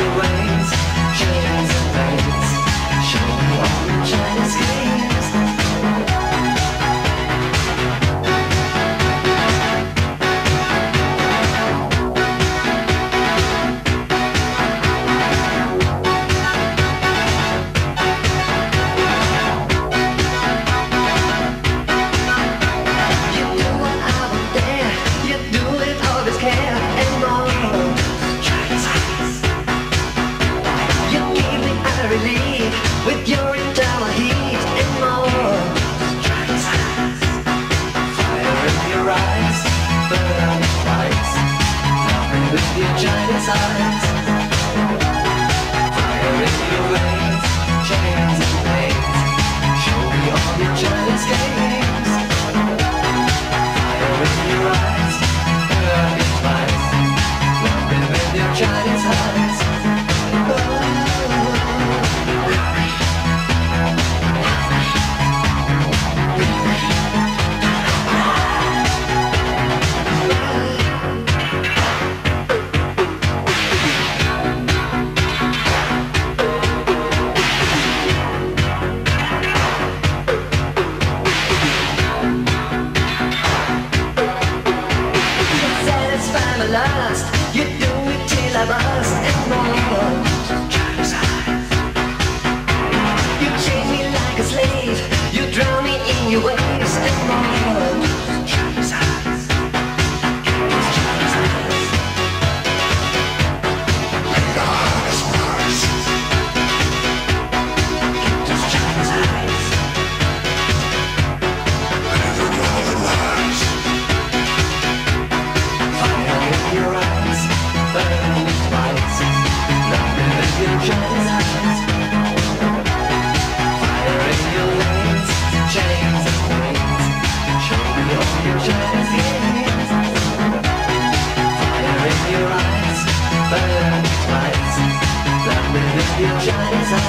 Fire